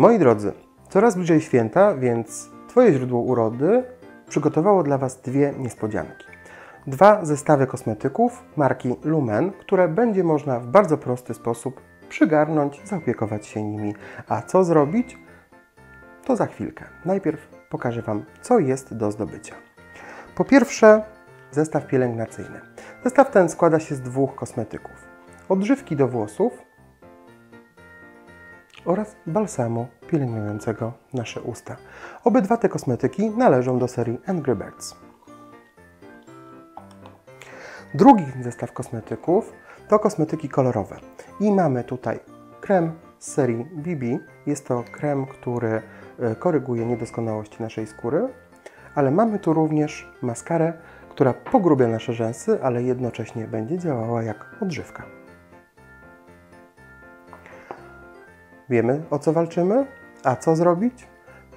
Moi drodzy, coraz bliżej święta, więc Twoje źródło urody przygotowało dla Was dwie niespodzianki. Dwa zestawy kosmetyków marki Lumen, które będzie można w bardzo prosty sposób przygarnąć, zaopiekować się nimi. A co zrobić? To za chwilkę. Najpierw pokażę Wam, co jest do zdobycia. Po pierwsze, zestaw pielęgnacyjny. Zestaw ten składa się z dwóch kosmetyków. Odżywki do włosów oraz balsamu pielęgnującego nasze usta. Obydwa te kosmetyki należą do serii Angry Birds. Drugi zestaw kosmetyków to kosmetyki kolorowe. I mamy tutaj krem z serii BB. Jest to krem, który e, koryguje niedoskonałości naszej skóry, ale mamy tu również maskarę, która pogrubia nasze rzęsy, ale jednocześnie będzie działała jak odżywka. Wiemy o co walczymy? A co zrobić?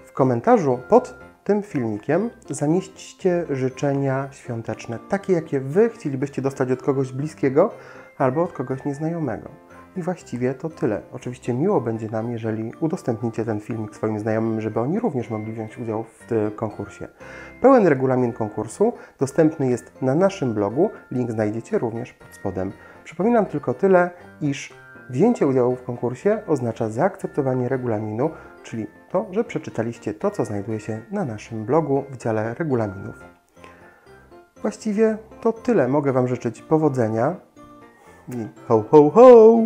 W komentarzu pod tym filmikiem zamieśćcie życzenia świąteczne, takie jakie Wy chcielibyście dostać od kogoś bliskiego albo od kogoś nieznajomego. I właściwie to tyle. Oczywiście miło będzie nam, jeżeli udostępnicie ten filmik swoim znajomym, żeby oni również mogli wziąć udział w tym konkursie. Pełen regulamin konkursu dostępny jest na naszym blogu. Link znajdziecie również pod spodem. Przypominam tylko tyle, iż wzięcie udziału w konkursie oznacza zaakceptowanie regulaminu, czyli to, że przeczytaliście to, co znajduje się na naszym blogu w dziale regulaminów. Właściwie to tyle. Mogę Wam życzyć powodzenia i ho, ho, ho!